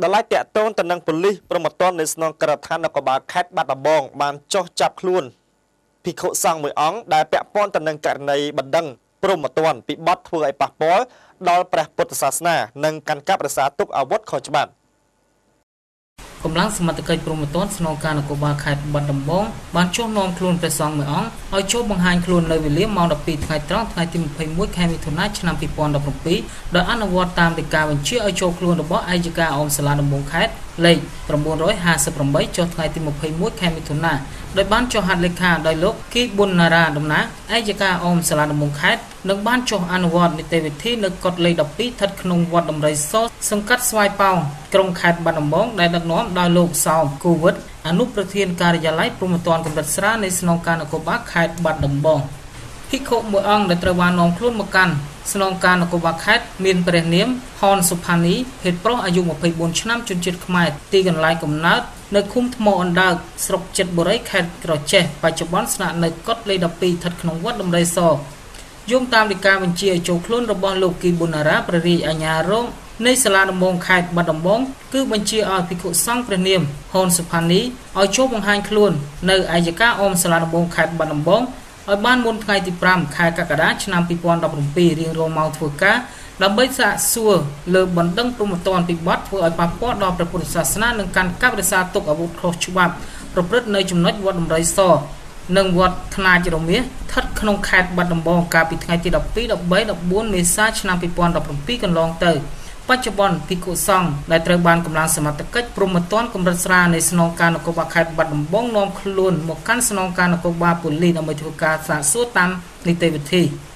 ដល់ឡែកតាក់ទងទៅនឹងប៉ូលីសប្រមត្តននៃស្នងការដ្ឋាននគរបាលខេត្តបាត់ដំបង បានចោះចាប់ខ្លួនភិក្ខុសង្ឃមួយអង្គដែលពាក់ព័ន្ធទៅនឹងករណីបណ្ដឹងព្រមត្តនពីបទធ្វើឲ្យប៉ះពាល់ដល់ព្រះពុទ្ធសាសនា និងកាន់កាប់រក្សាទុកអាវុធខុសច្បាប់ កម្លាំងសមត្ថកិច្ចព្រំប្រទានស្នងការនគរបាលខេត្តបាត់ដំបងបានចុះនាំខ្លួនព្រះសង្ឃមួយអង្គឲ្យចូលបង្ហាញខ្លួននៅវេលាម៉ោង12ថ្ងៃត្រង់ថ្ងៃទី21ខែមិថុនាឆ្នាំ2017ដោយអនុវត្តតាមទីការបញ្ជាឲ្យចូលខ្លួនរបស់អัยការអមសាលាដំបងខេត្តលេខ958ចុះថ្ងៃទី21ខែមិថុនាដោយបានចុះហត្ថលេខាដោយលោកគីប៊ុនណារ៉ាតំណាងអัยការអមសាលាដំបងខេត្តនិងបានចុះអនុវត្តនីតិវិធីនៅកុដលេខ12ស្ថិតក្នុងវត្តដំរីសសង្កាត់ស្វាយប៉ោងក្រុងខេត្តបាត់ដំបងដែលដឹកនាំដោយលោកសោមគូវិតអនុប្រធានការិយាល័យព្រំប្រទានកម្រិតស្រានៃស្នងការនគរបាលខេត្តបាត់ដំបងភិក្ខុមួយអង្គដែលត្រូវបាននាំខ្លួនមកកាន់ ស្នងការនគរបាលខេត្តមានព្រះនាមហនសុផានីភេទប្រុសអាយុ24ឆ្នាំជនជាតិខ្មែរទីកន្លែងកំណើតនៅឃុំថ្មអណ្ដើកស្រុកចិត្តបុរីខេត្តក្រចេះបច្ចុប្បន្នស្នាក់នៅកុដលេខ12ស្ថិតក្នុងវត្តដំរីសយោងតាមលិកាបញ្ជាឲ្យចូលខ្លួនរបស់លោកគីប៊ុណារ៉ាព្រះរាជអាជ្ញារងនៃសាលាដំបងខេត្តបាត់ដំបងគឺបញ្ជាឲ្យភិក្ខុសង្ឃព្រះនាមហុនសុផានីឲ្យចូលបង្ហាញខ្លួននៅឯយការអមសាលាដំបងខេត្តបាត់ដំបង ឲ្យបានមុនថ្ងៃទី5ខែកក្កដាឆ្នាំ2017រៀងរាល់ម៉ោងធ្វើការដើម្បីសាកសួរលើបណ្ដឹងព្រមត្តនពីបទធ្វើឲ្យប៉ះពាល់ដល់ព្រះពុទ្ធសាសនានិងកាន់កាប់រក្សាទុកអាវុធខុសច្បាប់ប្រព្រឹត្តនៅចំណុចវត្តដំរីសនិងវត្តថ្នាចរមាសស្ថិតក្នុងខេត្តបាត់ដំបងកាលពីថ្ងៃទី12 13 14មេសាឆ្នាំ2017កន្លងទៅ បច្ចុប្បន្នភិក្ខុសង្ឃដែលត្រូវបានកម្លាំងសមត្ថកិច្ចព្រមត្តនកម្រិតស្រានៃស្នងការនគរបាលខេត្តបាត់ដំបងនាំខ្លួនមកកាន់ស្នងការនគរបាលប៉ូលីសដើម្បីធ្វើការសាកសួរតាមនីតិវិធី។